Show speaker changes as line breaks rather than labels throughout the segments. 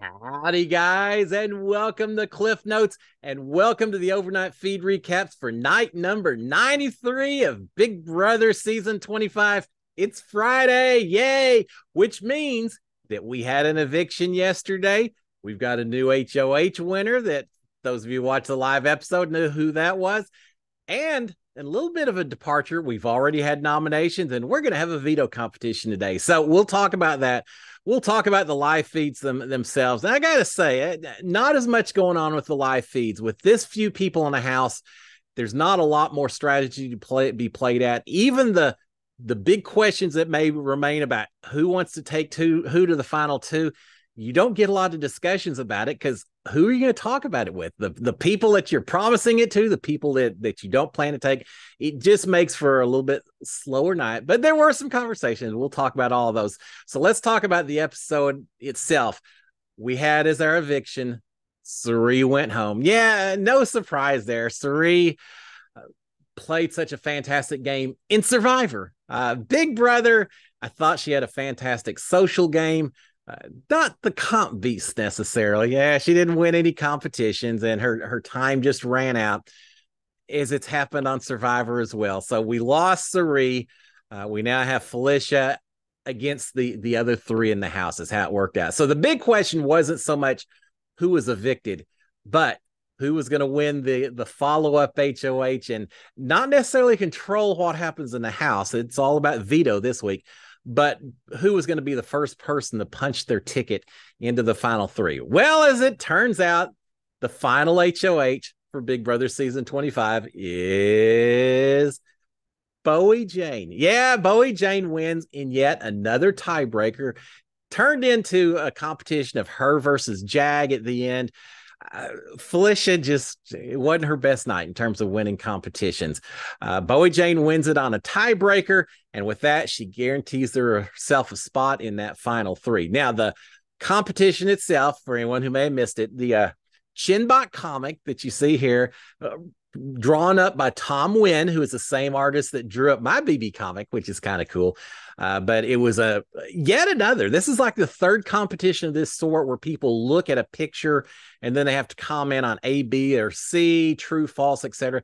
Howdy, guys, and welcome to Cliff Notes, and welcome to the overnight feed recaps for night number 93 of Big Brother season 25. It's Friday, yay! Which means that we had an eviction yesterday. We've got a new HOH winner that those of you who watched the live episode knew who that was. And a little bit of a departure. We've already had nominations, and we're going to have a veto competition today. So we'll talk about that we'll talk about the live feeds them, themselves. And I got to say, eh, not as much going on with the live feeds. With this few people in the house, there's not a lot more strategy to play be played at. Even the the big questions that may remain about who wants to take two who to the final two you don't get a lot of discussions about it because who are you going to talk about it with? The the people that you're promising it to, the people that that you don't plan to take. It just makes for a little bit slower night. But there were some conversations. We'll talk about all of those. So let's talk about the episode itself. We had as our eviction, Cirie went home. Yeah, no surprise there. Cirie uh, played such a fantastic game in Survivor. Uh, Big Brother, I thought she had a fantastic social game not the comp beast necessarily. Yeah, she didn't win any competitions, and her her time just ran out. As it's happened on Survivor as well. So we lost Cirie. Uh, we now have Felicia against the the other three in the house. Is how it worked out. So the big question wasn't so much who was evicted, but who was going to win the the follow up HOH and not necessarily control what happens in the house. It's all about veto this week but who was going to be the first person to punch their ticket into the final three? Well, as it turns out, the final HOH for Big Brother season 25 is Bowie Jane. Yeah, Bowie Jane wins in yet another tiebreaker, turned into a competition of her versus Jag at the end. Felicia just it wasn't her best night in terms of winning competitions. Uh, Bowie Jane wins it on a tiebreaker, and with that, she guarantees herself a spot in that final three. Now, the competition itself, for anyone who may have missed it, the uh, Chinbot comic that you see here, uh, drawn up by Tom Wynn, who is the same artist that drew up my BB comic, which is kind of cool. Uh, but it was a yet another. This is like the third competition of this sort where people look at a picture and then they have to comment on A, B, or C, true, false, etc.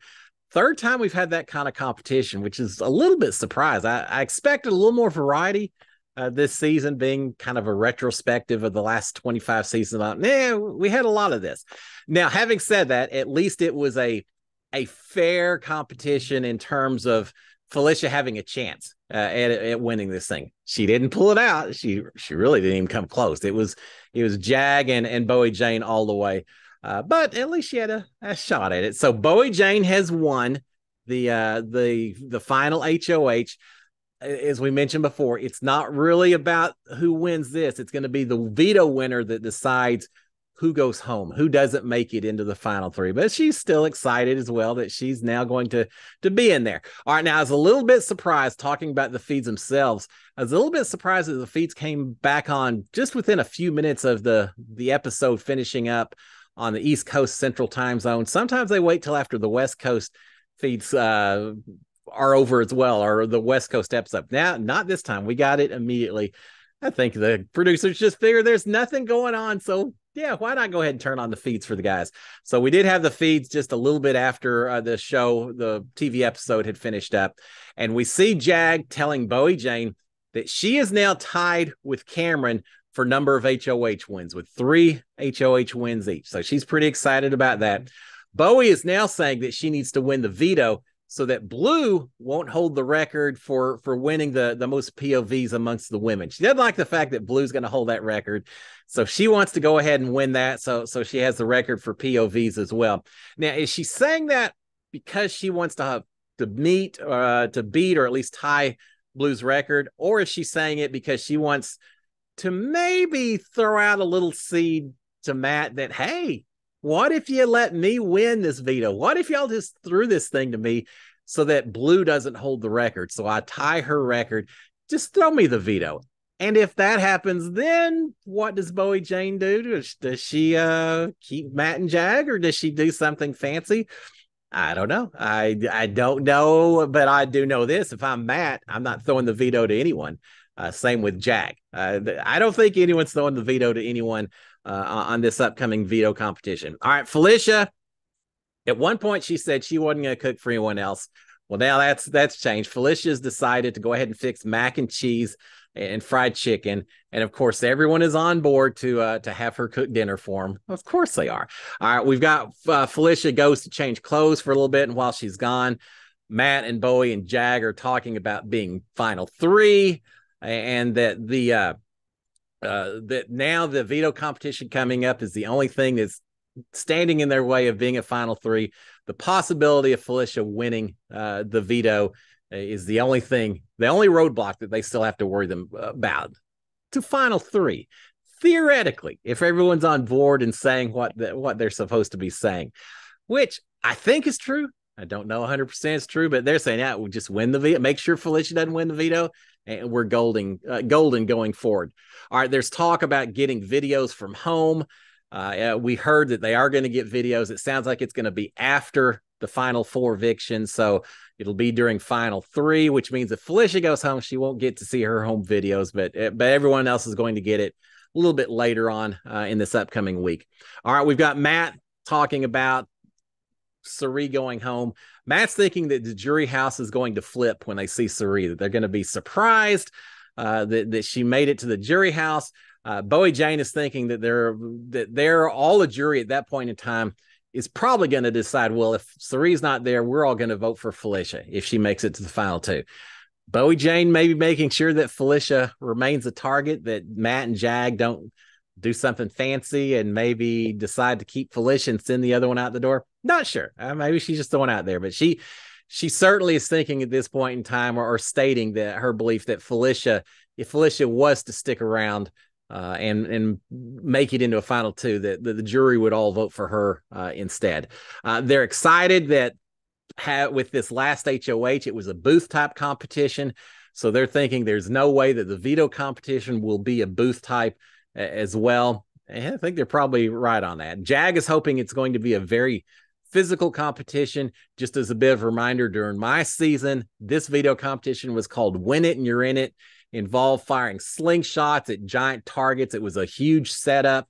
Third time we've had that kind of competition, which is a little bit surprised. I, I expected a little more variety. Uh, this season being kind of a retrospective of the last 25 seasons. About, Yeah, we had a lot of this. Now, having said that, at least it was a a fair competition in terms of Felicia having a chance uh, at, at winning this thing. She didn't pull it out. She she really didn't even come close. It was it was Jag and, and Bowie Jane all the way. Uh, but at least she had a, a shot at it. So Bowie Jane has won the uh, the the final HOH. As we mentioned before, it's not really about who wins this. It's going to be the veto winner that decides who goes home, who doesn't make it into the final three. But she's still excited as well that she's now going to to be in there. All right, now I was a little bit surprised talking about the feeds themselves. I was a little bit surprised that the feeds came back on just within a few minutes of the the episode finishing up on the East Coast Central Time Zone. Sometimes they wait till after the West Coast feeds uh, are over as well, or the West Coast episode. Now, not this time. We got it immediately. I think the producers just figured there's nothing going on, so yeah, why not go ahead and turn on the feeds for the guys? So we did have the feeds just a little bit after uh, the show, the TV episode had finished up, and we see Jag telling Bowie Jane that she is now tied with Cameron for number of HOH wins with three HOH wins each. So she's pretty excited about that. Bowie is now saying that she needs to win the veto so that Blue won't hold the record for for winning the the most POVs amongst the women. She doesn't like the fact that Blue's going to hold that record, so she wants to go ahead and win that. So so she has the record for POVs as well. Now, is she saying that because she wants to have, to meet uh, to beat or at least tie Blue's record, or is she saying it because she wants to maybe throw out a little seed to Matt that hey, what if you let me win this veto? What if y'all just threw this thing to me so that Blue doesn't hold the record? So I tie her record. Just throw me the veto. And if that happens, then what does Bowie Jane do? Does, she uh, keep Matt and Jag or does she do something fancy? I don't know. I I don't know, but I do know this. If I'm Matt, I'm not throwing the veto to anyone. Uh, same with Jag. Uh, I don't think anyone's throwing the veto to anyone uh, on this upcoming veto competition. All right, Felicia. At one point, she said she wasn't going to cook for anyone else. Well, now that's that's changed. Felicia's decided to go ahead and fix mac and cheese and fried chicken, and of course, everyone is on board to uh, to have her cook dinner for them. Of course, they are. All right, we've got uh, Felicia goes to change clothes for a little bit, and while she's gone, Matt and Bowie and Jag are talking about being final three, and that the uh, uh, that now the veto competition coming up is the only thing that's standing in their way of being a final three. The possibility of Felicia winning uh, the veto is the only thing, the only roadblock that they still have to worry them about. To final three, theoretically, if everyone's on board and saying what the, what they're supposed to be saying, which I think is true. I don't know 100% is true, but they're saying, yeah, we'll just win the veto. Make sure Felicia doesn't win the veto, and we're golden, uh, golden going forward. All right, there's talk about getting videos from home. Uh, we heard that they are going to get videos. It sounds like it's going to be after the final four evictions. So it'll be during final three, which means if Felicia goes home, she won't get to see her home videos, but eh, but everyone else is going to get it a little bit later on uh, in this upcoming week. All right, we've got Matt talking about Cirie going home. Matt's thinking that the jury house is going to flip when they see Cirie, that they're going to be surprised uh, that, that she made it to the jury house. Uh, Bowie Jane is thinking that they're that they're all a jury at that point in time is probably going to decide, well, if Cirie's not there, we're all going to vote for Felicia if she makes it to the final two. Bowie Jane maybe making sure that Felicia remains a target, that Matt and Jag don't do something fancy and maybe decide to keep Felicia and send the other one out the door. Not sure. Uh, maybe she's just throwing out there, but she she certainly is thinking at this point in time or, or stating that her belief that Felicia, if Felicia was to stick around, uh, and and make it into a final two that, that the jury would all vote for her uh, instead. Uh, they're excited that ha- with this last HOH, it was a booth type competition. So they're thinking there's no way that the veto competition will be a booth type as well. And I think they're probably right on that. Jag is hoping it's going to be a very physical competition. Just as a bit of a reminder, during my season, this veto competition was called Win It and You're in It involved firing slingshots at giant targets. It was a huge setup.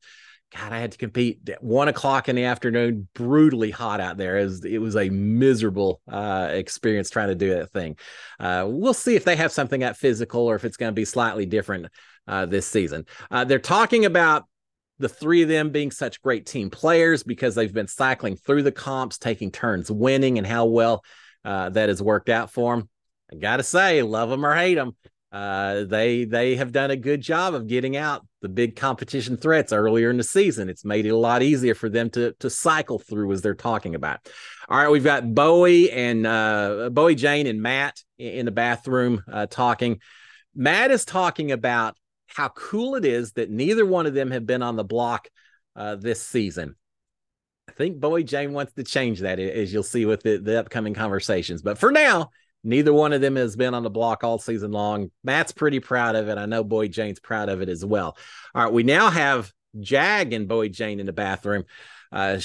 God, I had to compete at one o'clock in the afternoon, brutally hot out there. It was, it was a miserable uh, experience trying to do that thing. Uh, we'll see if they have something that physical or if it's going to be slightly different uh, this season. Uh, they're talking about the three of them being such great team players because they've been cycling through the comps, taking turns winning, and how well uh, that has worked out for them. I got to say, love them or hate them, uh, they they have done a good job of getting out the big competition threats earlier in the season. It's made it a lot easier for them to to cycle through as they're talking about. All right, we've got Bowie and uh, Bowie Jane and Matt in the bathroom uh, talking. Matt is talking about how cool it is that neither one of them have been on the block uh, this season. I think Bowie Jane wants to change that, as you'll see with the, the upcoming conversations. But for now, Neither one of them has been on the block all season long. Matt's pretty proud of it. I know Bowie Jane's proud of it as well. All right, we now have Jag and Bowie Jane in the bathroom. Uh,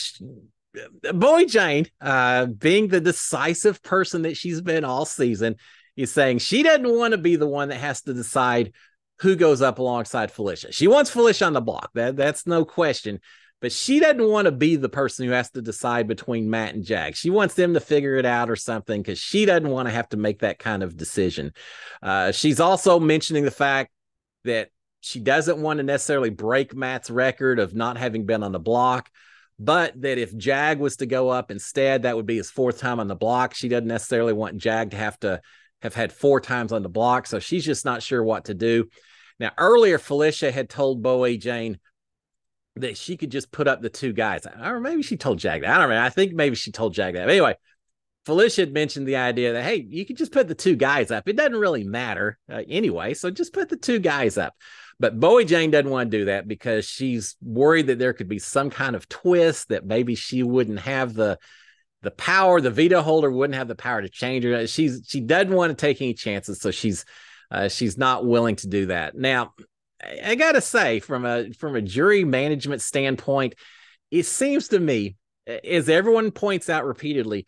Bowie Jane, uh, being the decisive person that she's been all season, is saying she doesn't want to be the one that has to decide who goes up alongside Felicia. She wants Felicia on the block. That that's no question but she doesn't want to be the person who has to decide between Matt and Jag. She wants them to figure it out or something because she doesn't want to have to make that kind of decision. Uh, she's also mentioning the fact that she doesn't want to necessarily break Matt's record of not having been on the block, but that if Jag was to go up instead, that would be his fourth time on the block. She doesn't necessarily want Jag to have to have had four times on the block. So she's just not sure what to do. Now, earlier, Felicia had told Bowie Jane, that she could just put up the two guys. Or maybe she told Jag that. I don't know. I think maybe she told Jag that. But anyway, Felicia had mentioned the idea that, hey, you could just put the two guys up. It doesn't really matter uh, anyway. So just put the two guys up. But Bowie Jane doesn't want to do that because she's worried that there could be some kind of twist that maybe she wouldn't have the the power, the veto holder wouldn't have the power to change her. She's she doesn't want to take any chances, so she's uh, she's not willing to do that. Now, I gotta say, from a from a jury management standpoint, it seems to me, as everyone points out repeatedly,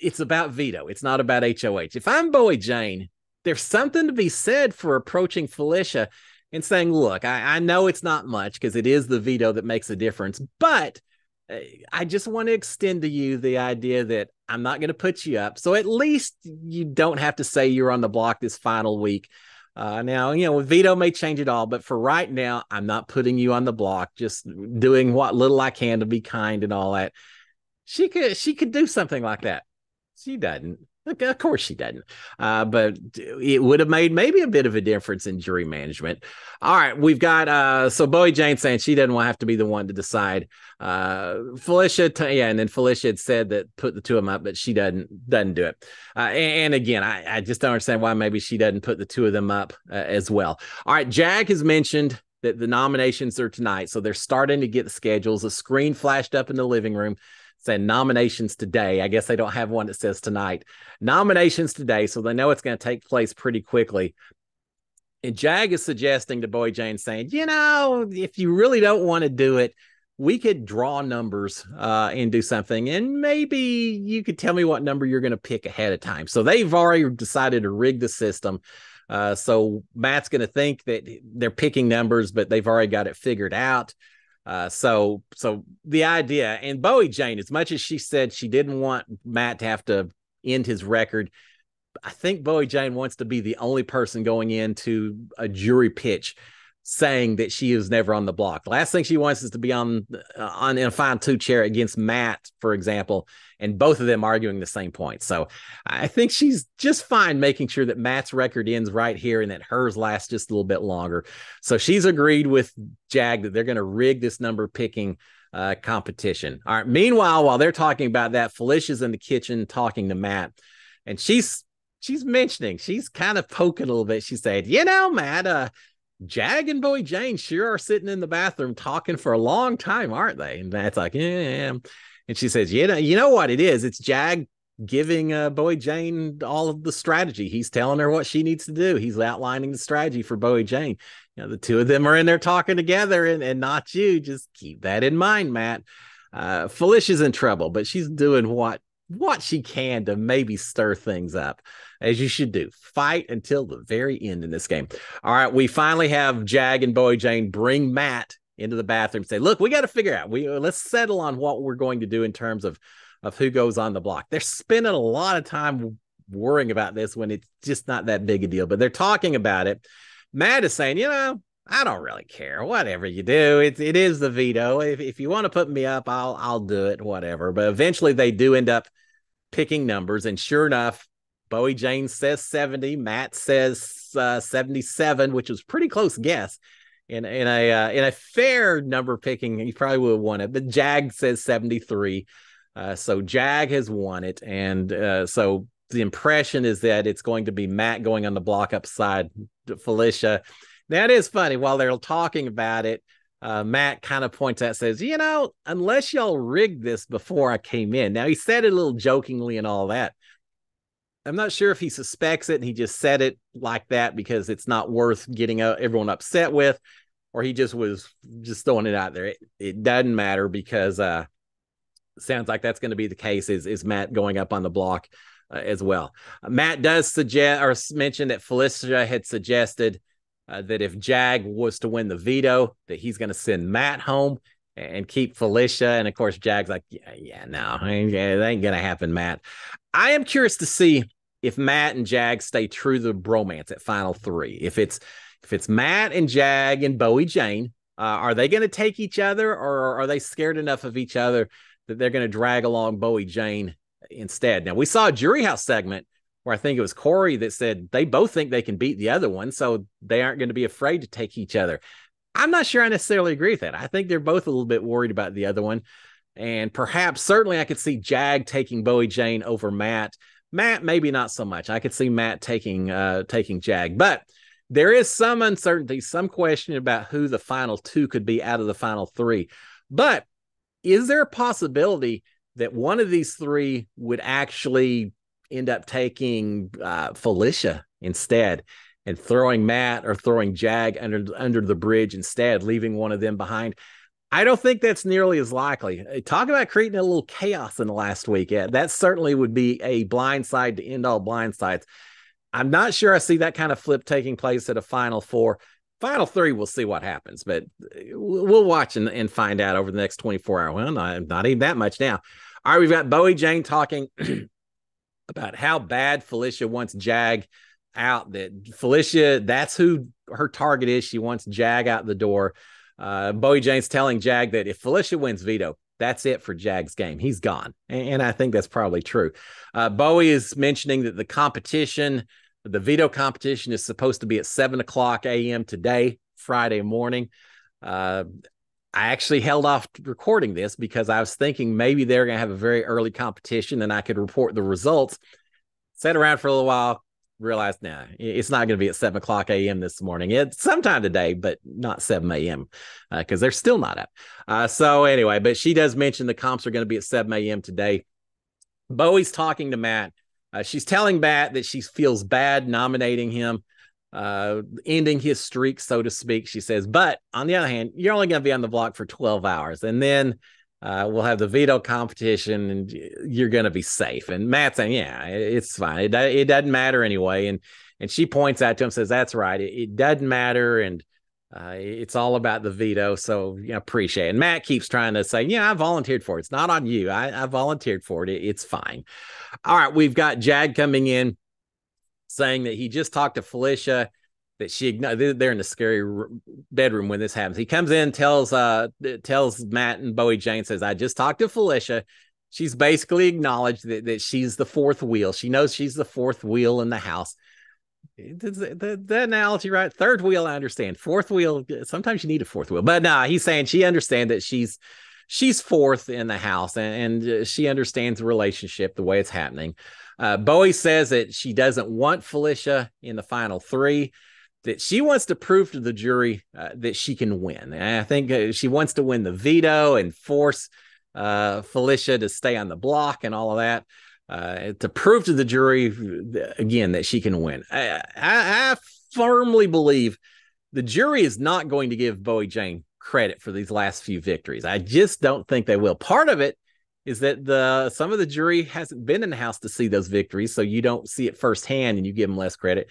it's about veto. It's not about HOH. If I'm Bowie Jane, there's something to be said for approaching Felicia and saying, look, I, I know it's not much because it is the veto that makes a difference, but uh, I just want to extend to you the idea that I'm not going to put you up. So at least you don't have to say you're on the block this final week. Uh, now, you know, veto may change it all, but for right now, I'm not putting you on the block, just doing what little I can to be kind and all that. She could she could do something like that. She doesn't. Of course she doesn't. Uh, but it would have made maybe a bit of a difference in jury management. All right, we've got uh, so Bowie Jane saying she doesn't want to have to be the one to decide. Uh, Felicia, t- yeah, and then Felicia had said that put the two of them up, but she doesn't doesn't do it. Uh, and, and, again, I, I just don't understand why maybe she doesn't put the two of them up uh, as well. All right, Jag has mentioned that the nominations are tonight, so they're starting to get the schedules. A screen flashed up in the living room saying nominations today. I guess they don't have one that says tonight. Nominations today, so they know it's going to take place pretty quickly. And Jag is suggesting to Bowie Jane, saying, you know, if you really don't want to do it, we could draw numbers uh, and do something, and maybe you could tell me what number you're going to pick ahead of time. So they've already decided to rig the system. Uh, so Matt's going to think that they're picking numbers, but they've already got it figured out. Uh, so so the idea and Bowie Jane, as much as she said she didn't want Matt to have to end his record, I think Bowie Jane wants to be the only person going into a jury pitch saying that she is never on the block. The last thing she wants is to be on uh, on in a fine two chair against Matt, for example, and both of them arguing the same point. So I think she's just fine making sure that Matt's record ends right here and that hers lasts just a little bit longer. So she's agreed with Jag that they're going to rig this number picking uh, competition. All right. Meanwhile, while they're talking about that, Felicia's in the kitchen talking to Matt, and she's she's mentioning she's kind of poking a little bit. She said, "You know, Matt, uh, Jag and Bowie Jane sure are sitting in the bathroom talking for a long time, aren't they? And Matt's like, yeah. And she says, you know, you know what it is? It's Jag giving uh, Bowie Jane all of the strategy. He's telling her what she needs to do. He's outlining the strategy for Bowie Jane. You know, the two of them are in there talking together and, and not you. Just keep that in mind, Matt. Uh, Felicia's in trouble, but she's doing what what she can to maybe stir things up, as you should do. Fight until the very end in this game. All right, we finally have Jag and Bowie Jane bring Matt into the bathroom. Say, look, we got to figure out. We let's settle on what we're going to do in terms of of who goes on the block. They're spending a lot of time worrying about this when it's just not that big a deal, but they're talking about it. Matt is saying, you know, I don't really care. Whatever you do, it, it is the veto. If, if you want to put me up, I'll I'll do it. Whatever. But eventually, they do end up picking numbers, and sure enough, Bowie Jane says seventy. Matt says uh, seventy-seven, which was pretty close guess. In in a uh, in a fair number picking, he probably would have won it. But Jag says seventy-three. Uh, so Jag has won it, and uh, so the impression is that it's going to be Matt going on the block upside Felicia that is funny. While they're talking about it, uh, Matt kind of points out, says, you know, unless y'all rigged this before I came in. Now, he said it a little jokingly and all that. I'm not sure if he suspects it and he just said it like that because it's not worth getting uh, everyone upset with, or he just was just throwing it out there. It, it doesn't matter because uh, sounds like that's going to be the case. Is is Matt going up on the block uh, as well? Matt does suggest or mention that Felicia had suggested uh, that if Jag was to win the veto, that he's going to send Matt home and keep Felicia. And of course, Jag's like, yeah, yeah, no, it ain't going to happen, Matt. I am curious to see if Matt and Jag stay true to the bromance at final three. If it's if it's Matt and Jag and Bowie Jane, uh, are they going to take each other, or are they scared enough of each other that they're going to drag along Bowie Jane instead? Now we saw a jury house segment where I think it was Cory that said they both think they can beat the other one, so they aren't going to be afraid to take each other. I'm not sure I necessarily agree with that. I think they're both a little bit worried about the other one. And perhaps, certainly, I could see Jag taking Bowie Jane over Matt. Matt, maybe not so much. I could see Matt taking uh taking Jag, but there is some uncertainty, some question about who the final two could be out of the final three. But is there a possibility that one of these three would actually end up taking uh, Felicia instead and throwing Matt or throwing Jag under under the bridge instead, leaving one of them behind. I don't think that's nearly as likely. Uh, talk about creating a little chaos in the last week. Yeah, that certainly would be a blind side to end all blind sides. I'm not sure I see that kind of flip taking place at a final four. Final three, we'll see what happens, but we'll watch and, and find out over the next 24 hours. Well, not, not even that much now. All right, we've got Bowie Jane talking about how bad Felicia wants Jag out. That Felicia, that's who her target is. She wants Jag out the door. Uh, Bowie Jane's telling Jag that if Felicia wins veto, that's it for Jag's game. He's gone. And, and I think that's probably true. Uh, Bowie is mentioning that the competition, the veto competition, is supposed to be at 7 o'clock a.m. today, Friday morning. Uh, I actually held off recording this because I was thinking maybe they're going to have a very early competition and I could report the results. Sat around for a little while, realized, nah, it's not going to be at 7 o'clock a.m. this morning. It's sometime today, but not 7 a.m. because uh, they're still not up. Uh, so, anyway, but she does mention the comps are going to be at 7 a.m. today. Bowie's talking to Matt. Uh, she's telling Matt that she feels bad nominating him, uh, ending his streak, so to speak. She says, but on the other hand, you're only going to be on the block for 12 hours. And then uh, we'll have the veto competition and you're going to be safe. And Matt's saying, yeah, it's fine. It, it doesn't matter anyway. And, and she points out to him, says, that's right. It, it doesn't matter. And, uh, it's all about the veto. So, you know, appreciate it. And Matt keeps trying to say, yeah, I volunteered for it. It's not on you. I, I volunteered for it. it. It's fine. All right. We've got Jag coming in saying that he just talked to Felicia that she they're in the scary bedroom when this happens. He comes in, tells uh tells Matt and Bowie Jane says, "I just talked to Felicia. She's basically acknowledged that, that she's the fourth wheel. She knows she's the fourth wheel in the house. The analogy, right? Third wheel, I understand. Fourth wheel, sometimes you need a fourth wheel, but nah, he's saying she understands that she's she's fourth in the house and, and she understands the relationship the way it's happening. Uh, Bowie says that she doesn't want Felicia in the final three that she wants to prove to the jury uh, that she can win. And I think uh, she wants to win the veto and force uh, Felicia to stay on the block and all of that uh, to prove to the jury again that she can win. I, I, I, firmly believe the jury is not going to give Bowie Jane credit for these last few victories. I just don't think they will. Part of it is that the some of the jury hasn't been in the house to see those victories, so you don't see it firsthand and you give them less credit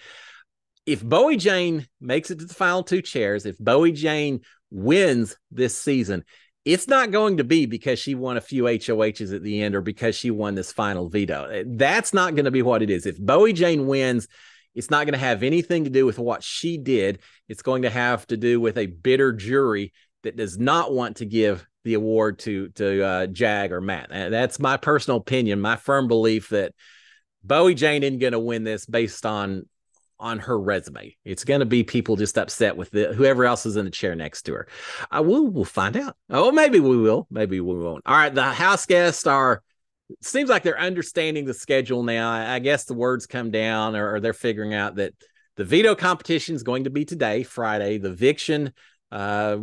if Bowie Jane makes it to the final two chairs, if Bowie Jane wins this season, it's not going to be because she won a few HOHs at the end or because she won this final veto. Eh, that's not going to be what it is. If Bowie Jane wins, it's not going to have anything to do with what she did. It's going to have to do with a bitter jury that does not want to give the award to to uh, Jag or Matt. That's my personal opinion, my firm belief that Bowie Jane isn't going to win this based on on her resume. It's going to be people just upset with the, whoever else is in the chair next to her. I will. We'll find out. Oh, maybe we will. Maybe we won't. All right. The house guests are. Seems like they're understanding the schedule now. I, I guess the words come down, or, or, they're figuring out that the veto competition is going to be today, Friday. The eviction uh,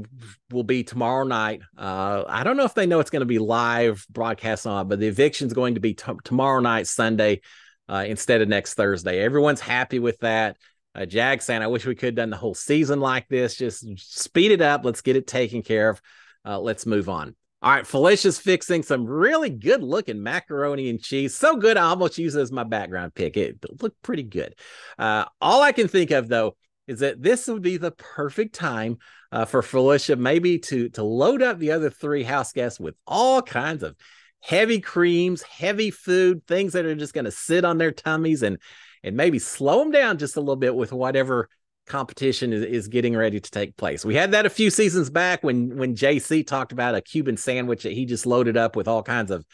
will be tomorrow night. Uh, I don't know if they know it's going to be live broadcast on, but the eviction is going to be t- tomorrow night, Sunday uh, instead of next Thursday. Everyone's happy with that. Uh, Jag saying, I wish we could have done the whole season like this. Just speed it up. Let's get it taken care of. Uh, let's move on. All right, Felicia's fixing some really good looking macaroni and cheese. So good, I almost use it as my background pick. It looked pretty good. Uh, all I can think of though is that this would be the perfect time uh, for Felicia maybe to to load up the other three house guests with all kinds of heavy creams, heavy food, things that are just going to sit on their tummies and and maybe slow them down just a little bit with whatever competition is, is getting ready to take place. We had that a few seasons back when when JC talked about a Cuban sandwich that he just loaded up with all kinds of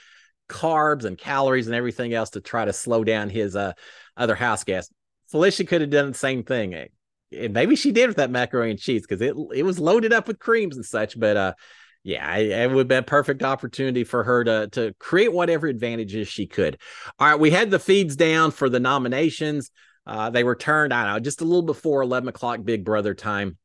carbs and calories and everything else to try to slow down his uh, other house guests. Felicia could have done the same thing. And maybe she did with that macaroni and cheese because it it was loaded up with creams and such, but uh yeah, it would be a perfect opportunity for her to to create whatever advantages she could. All right, we had the feeds down for the nominations. Uh, they were turned, I know, just a little before 11 o'clock Big Brother time.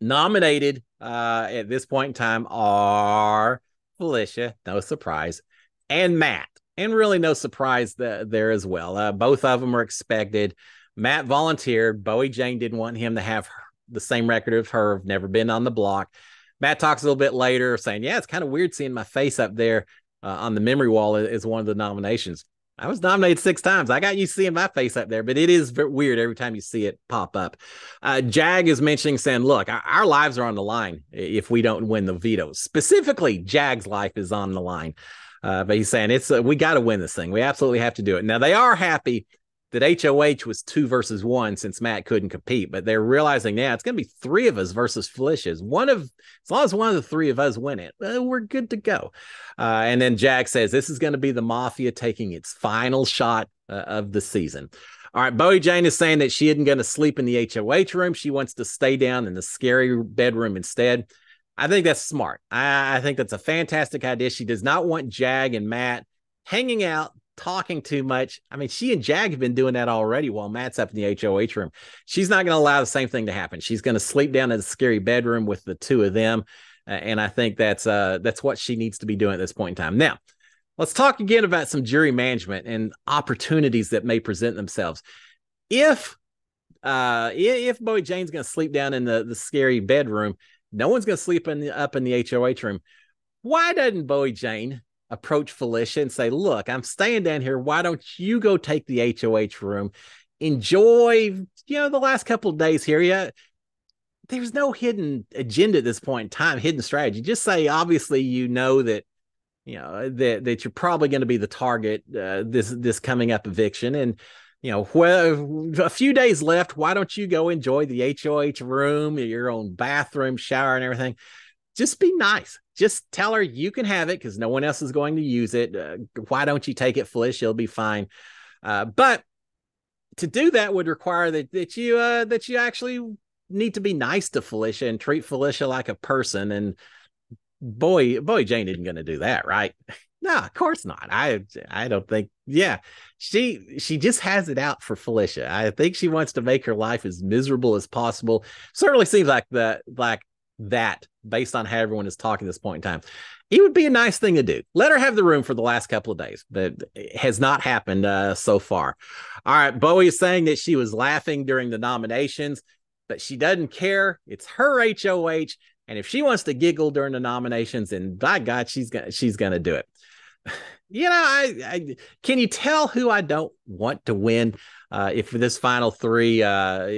Nominated uh, at this point in time are Felicia, no surprise, and Matt. And really no surprise th- there as well. Uh, both of them were expected. Matt volunteered. Bowie Jane didn't want him to have the same record of her, never been on the block. Matt talks a little bit later saying, yeah, it's kind of weird seeing my face up there uh, on the memory wall as one of the nominations. I was nominated six times. I got you seeing my face up there, but it is weird every time you see it pop up. Uh, Jag is mentioning saying, look, our, our, lives are on the line if we don't win the vetoes. Specifically, Jag's life is on the line. Uh, but he's saying it's uh, we got to win this thing. We absolutely have to do it. Now they are happy that HOH was two versus one since Matt couldn't compete, but they're realizing now it's going to be three of us versus Felicia's. One of as long as one of the three of us win it, uh, we're good to go. Uh, and then Jag says this is going to be the Mafia taking its final shot uh, of the season. All right, Bowie Jane is saying that she isn't going to sleep in the HOH room. She wants to stay down in the scary bedroom instead. I think that's smart. I, I think that's a fantastic idea. She does not want Jag and Matt hanging out talking too much. I mean, she and Jag have been doing that already while Matt's up in the HOH room. She's not going to allow the same thing to happen. She's going to sleep down in the scary bedroom with the two of them. Uh, and I think that's uh that's what she needs to be doing at this point in time. Now, let's talk again about some jury management and opportunities that may present themselves. If uh if Bowie Jane's going to sleep down in the the scary bedroom, no one's going to sleep in the, up in the HOH room. Why doesn't Bowie Jane approach Felicia and say, Look, I'm staying down here. Why don't you go take the HOH room? Enjoy, you know, the last couple of days here. Yeah. There's no hidden agenda at this point in time, hidden strategy. Just say, obviously, you know that, you know, that, that you're probably going to be the target uh, this this coming up eviction. And, you know, well, a few days left. Why don't you go enjoy the HOH room, your own bathroom, shower, and everything? Just be nice just tell her you can have it because no one else is going to use it. Uh, why don't you take it, Flish? You'll be fine. Uh, but to do that would require that that you uh, that you actually need to be nice to Felicia and treat Felicia like a person. And boy, boy, Jane isn't going to do that, right? no, of course not. I I don't think. Yeah, she she just has it out for Felicia. I think she wants to make her life as miserable as possible. Certainly seems like the like that based on how everyone is talking this point in time. It would be a nice thing to do. Let her have the room for the last couple of days, but it has not happened uh, so far. All right. Bowie is saying that she was laughing during the nominations, but she doesn't care. It's her HOH. And if she wants to giggle during the nominations, and by God, she's gonna she's gonna do it. You know, I, I can you tell who I don't want to win? uh, if this final three, uh,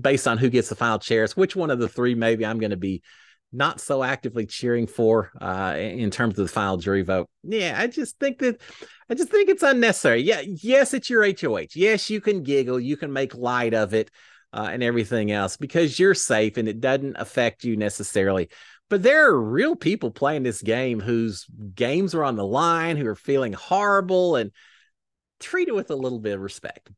based on who gets the final chairs, which one of the three maybe I'm going to be not so actively cheering for uh, in terms of the final jury vote. Yeah, I just think that I just think it's unnecessary. Yeah, yes, it's your HOH. Yes, you can giggle, you can make light of it, uh, and everything else because you're safe and it doesn't affect you necessarily. But there are real people playing this game whose games are on the line, who are feeling horrible, and treat it with a little bit of respect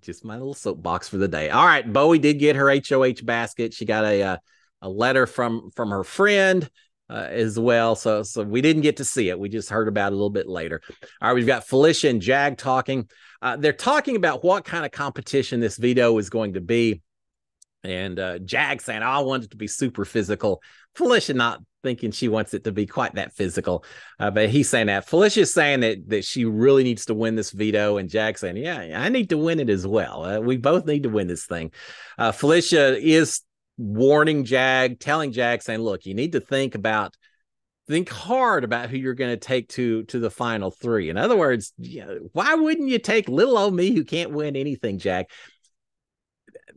just my little soapbox for the day. All right, Bowie did get her HOH basket. She got a a, uh, a letter from from her friend uh, as well. So so we didn't get to see it. We just heard about it a little bit later. All right, we've got Felicia and Jag talking. Uh, they're talking about what kind of competition this veto is going to be. And uh, Jag saying, oh, I want it to be super physical. Felicia not thinking she wants it to be quite that physical. Uh, but he's saying that. Felicia's saying that that she really needs to win this veto, and Jag saying, "Yeah, I need to win it as well. Uh, we both need to win this thing." Uh, Felicia is warning Jag, telling Jag, saying, "Look, you need to think about." Think hard about who you're going to take to to the final three. In other words, why wouldn't you take little old me who can't win anything, Jag?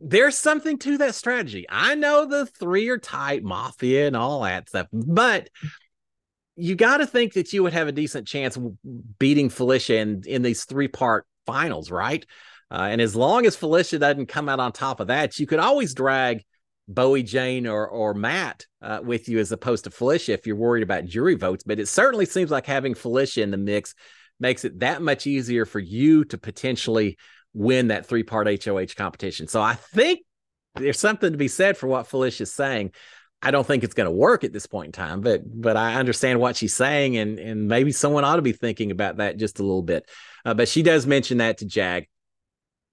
There's something to that strategy. I know the three are tight, mafia and all that stuff, but you got to think that you would have a decent chance beating Felicia in, in these three part finals, right? Uh, and as long as Felicia doesn't come out on top of that, you could always drag Bowie Jane or or Matt uh, with you as opposed to Felicia if you're worried about jury votes. But it certainly seems like having Felicia in the mix makes it that much easier for you to potentially win that three part HOH competition. So I think there's something to be said for what Felicia's saying. I don't think it's going to work at this point in time, but but I understand what she's saying, and and maybe someone ought to be thinking about that just a little bit. Uh, but she does mention that to Jag.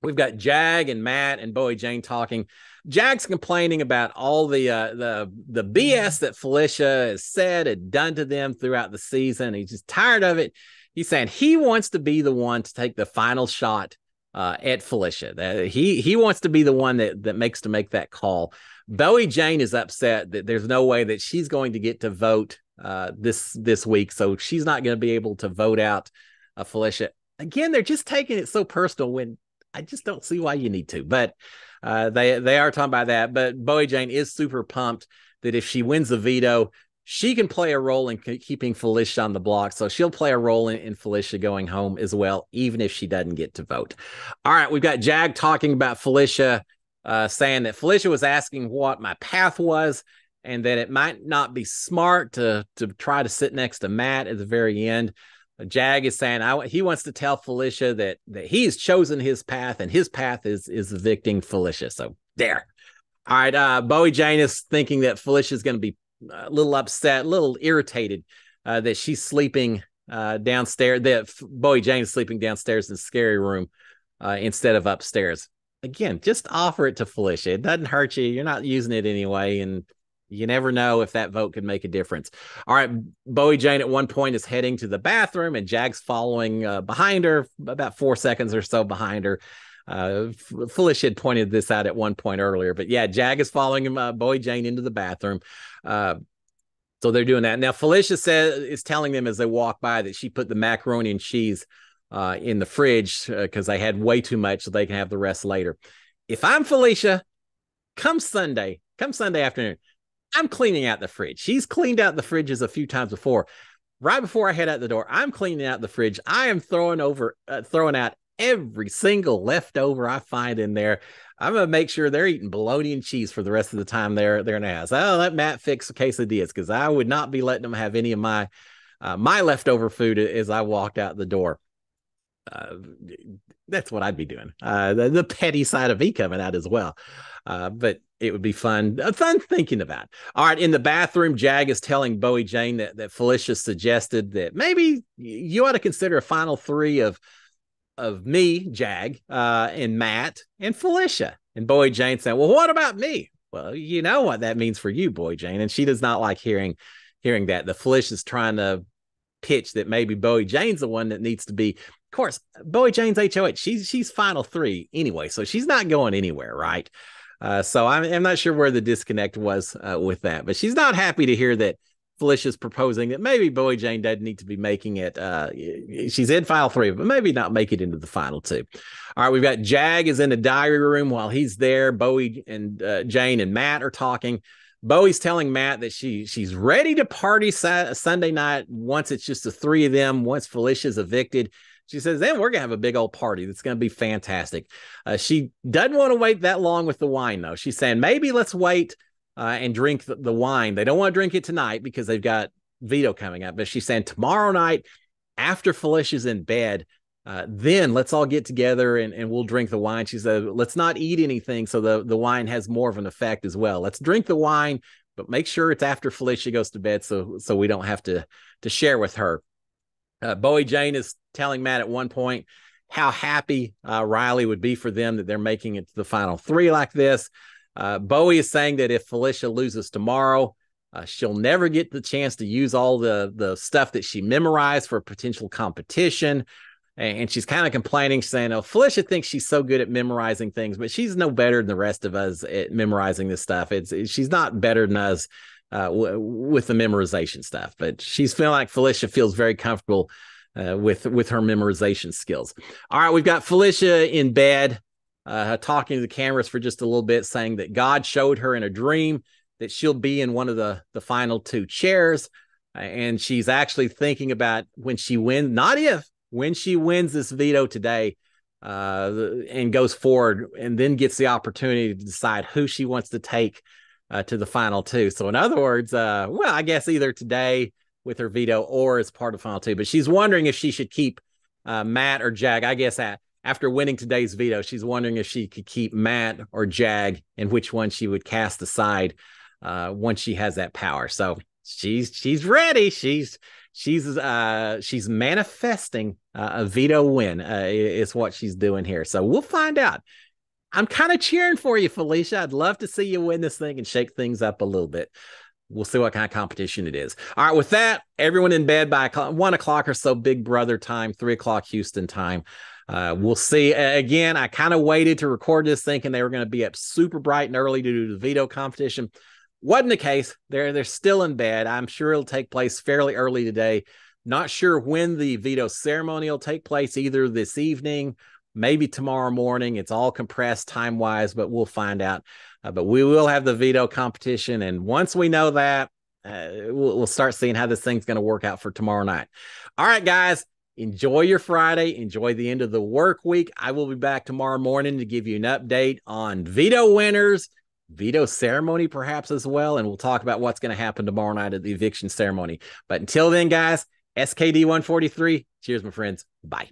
We've got Jag and Matt and Bowie Jane talking. Jag's complaining about all the uh, the the BS that Felicia has said and done to them throughout the season. He's just tired of it. He's saying he wants to be the one to take the final shot uh, at Felicia. He he wants to be the one that that makes to make that call. Bowie Jane is upset that there's no way that she's going to get to vote uh, this this week, so she's not going to be able to vote out uh, Felicia. again, they're just taking it so personal when I just don't see why you need to. But uh, they they are talking about that. But Bowie Jane is super pumped that if she wins the veto, she can play a role in keeping Felicia on the block. So she'll play a role in, in, Felicia going home as well, even if she doesn't get to vote. All right, we've got Jag talking about Felicia, uh, saying that Felicia was asking what my path was and that it might not be smart to, to try to sit next to Matt at the very end. Jag is saying I, he wants to tell Felicia that that he's chosen his path and his path is is evicting Felicia. So there. All right. Uh, Bowie Jane is thinking that Felicia is going to be a little upset, a little irritated uh, that she's sleeping uh, downstairs. That Bowie Jane is sleeping downstairs in the scary room uh, instead of upstairs. Again, just offer it to Felicia. It doesn't hurt you. You're not using it anyway, and you never know if that vote could make a difference. All right, Bowie Jane at one point is heading to the bathroom, and Jag's following uh, behind her, about four seconds or so behind her. Uh, Felicia had pointed this out at one point earlier, but yeah, Jag is following him, uh, Bowie Jane into the bathroom. Uh, so they're doing that now. Felicia says is telling them as they walk by that she put the macaroni and cheese uh, in the fridge because uh, they had way too much, so they can have the rest later. If I'm Felicia, come Sunday, come Sunday afternoon, I'm cleaning out the fridge. She's cleaned out the fridges a few times before. Right before I head out the door, I'm cleaning out the fridge. I am throwing over, uh, throwing out every single leftover I find in there. I'm gonna make sure they're eating bologna and cheese for the rest of the time they're they're in the house. I'll let Matt fix a quesadillas because I would not be letting them have any of my uh, my leftover food as I walked out the door. Uh, that's what I'd be doing. Uh, the, the, petty side of me coming out as well. Uh, but it would be fun, uh, fun thinking about. All right, in the bathroom, Jag is telling Bowie Jane that that Felicia suggested that maybe you ought to consider a final three of of me, Jag, uh, and Matt and Felicia. And Bowie Jane said, "Well, what about me?" Well, you know what that means for you, Bowie Jane, and she does not like hearing hearing that. The Felicia's trying to pitch that maybe Bowie Jane's the one that needs to be. Of course, Bowie Jane's HOH. She's she's final three anyway, so she's not going anywhere, right? Uh, so I'm, I'm not sure where the disconnect was uh, with that, but she's not happy to hear that Felicia's proposing that maybe Bowie Jane doesn't need to be making it. Uh, she's in file three, but maybe not make it into the final two. All right, we've got Jag is in the diary room while he's there. Bowie and uh, Jane and Matt are talking. Bowie's telling Matt that she she's ready to party sa- Sunday night once it's just the three of them. Once Felicia's evicted, she says, then we're gonna have a big old party. That's gonna be fantastic. Uh, she doesn't want to wait that long with the wine though. She's saying maybe let's wait uh, and drink the, wine. They don't want to drink it tonight because they've got veto coming up. But she's saying tomorrow night, after Felicia's in bed, uh, then let's all get together and, and we'll drink the wine. She said, let's not eat anything so the, the wine has more of an effect as well. Let's drink the wine, but make sure it's after Felicia goes to bed so so we don't have to to share with her. Uh, Bowie Jane is telling Matt at one point how happy uh, Reilly would be for them that they're making it to the final three like this. Uh, Bowie is saying that if Felicia loses tomorrow, uh, she'll never get the chance to use all the the stuff that she memorized for a potential competition. And, she's kind of complaining, saying, "Oh, Felicia thinks she's so good at memorizing things, but she's no better than the rest of us at memorizing this stuff. It's she's not better than us." Uh, w- with the memorization stuff, but she's feeling like Felicia feels very comfortable uh, with with her memorization skills. All right, we've got Felicia in bed uh, talking to the cameras for just a little bit, saying that God showed her in a dream that she'll be in one of the the final two chairs, and she's actually thinking about when she wins, not if, when she wins this veto today. Uh, and goes forward and then gets the opportunity to decide who she wants to take uh, to the final two. So, in other words, uh, well, I guess either today with her veto or as part of final two, but she's wondering if she should keep uh, Matt or Jag. I guess at after winning today's veto, she's wondering if she could keep Matt or Jag and which one she would cast aside uh, once she has that power. So she's she's ready. She's she's uh she's manifesting uh, a veto win uh, is what she's doing here. So we'll find out. I'm kind of cheering for you, Felicia. I'd love to see you win this thing and shake things up a little bit. We'll see what kind of competition it is. All right, with that, everyone in bed by one o'clock or so, Big Brother time, three o'clock Houston time. Uh, we'll see. Again, I kind of waited to record this thinking they were going to be up super bright and early due to do the veto competition. Wasn't the case. They're they're still in bed. I'm sure it'll take place fairly early today. Not sure when the veto ceremony will take place, either this evening, maybe tomorrow morning. It's all compressed time wise, but we'll find out. Uh, but we will have the veto competition. And once we know that, uh, we'll, we'll start seeing how this thing's going to work out for tomorrow night. All right, guys, enjoy your Friday. Enjoy the end of the work week. I will be back tomorrow morning to give you an update on veto winners, veto ceremony, perhaps as well. And we'll talk about what's going to happen tomorrow night at the eviction ceremony. But until then, guys, SKD 143. Cheers, my friends. Bye.